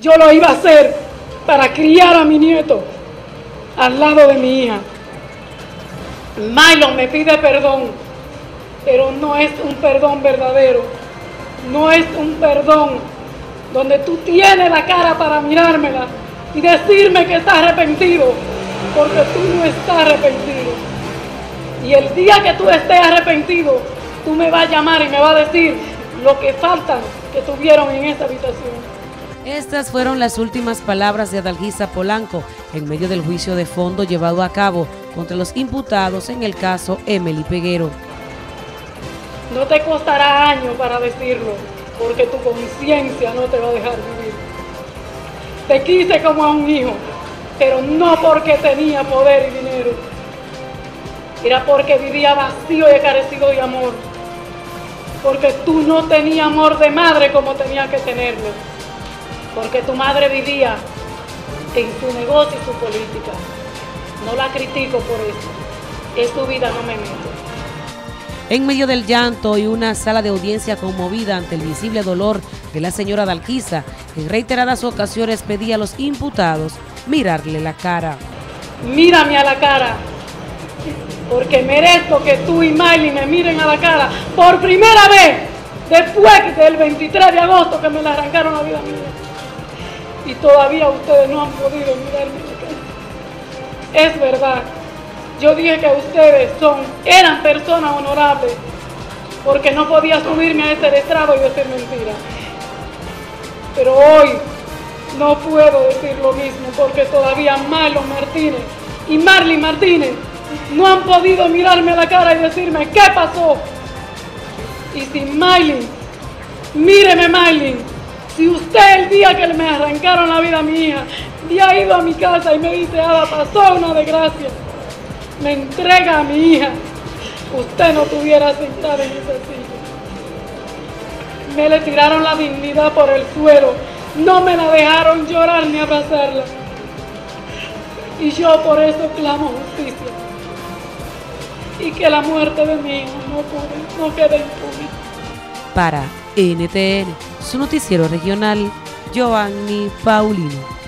yo lo iba a hacer para criar a mi nieto al lado de mi hija. Milo me pide perdón, pero no es un perdón verdadero, no es un perdón donde tú tienes la cara para mirármela y decirme que estás arrepentido, porque tú no estás arrepentido. Y el día que tú estés arrepentido, tú me vas a llamar y me vas a decir lo que faltan que tuvieron en esta habitación. Estas fueron las últimas palabras de Adalgisa Polanco en medio del juicio de fondo llevado a cabo contra los imputados en el caso Emily Peguero. No te costará años para decirlo, porque tu conciencia no te va a dejar vivir. Te quise como a un hijo, pero no porque tenía poder y dinero. Era porque vivía vacío y carecido de amor. Porque tú no tenías amor de madre como tenía que tenerlo. Porque tu madre vivía en su negocio y su política. No la critico por eso. Es tu vida, no me meto. En medio del llanto y una sala de audiencia conmovida ante el visible dolor de la señora Dalquiza, en reiteradas ocasiones pedía a los imputados mirarle la cara. Mírame a la cara, porque merezco que tú y Miley me miren a la cara por primera vez después del 23 de agosto que me le arrancaron la vida mía. Y todavía ustedes no han podido cara. Es verdad, yo dije que ustedes son, eran personas honorables, porque no podía subirme a este estrado y decir mentiras. Pero hoy no puedo decir lo mismo porque todavía Marlon Martínez y Marley Martínez no han podido mirarme a la cara y decirme qué pasó. Y si Miley, míreme Miley, si usted el día que me arrancaron la vida a mi hija, ha ido a mi casa y me dice, Ada, pasó una desgracia, me entrega a mi hija, usted no tuviera sentado en ese sitio. Me le tiraron la dignidad por el suelo, no me la dejaron llorar ni abrazarla. Y yo por eso clamo justicia y que la muerte de mi hijo no, no quede impune. Para NTN, su noticiero regional, Giovanni Paulino.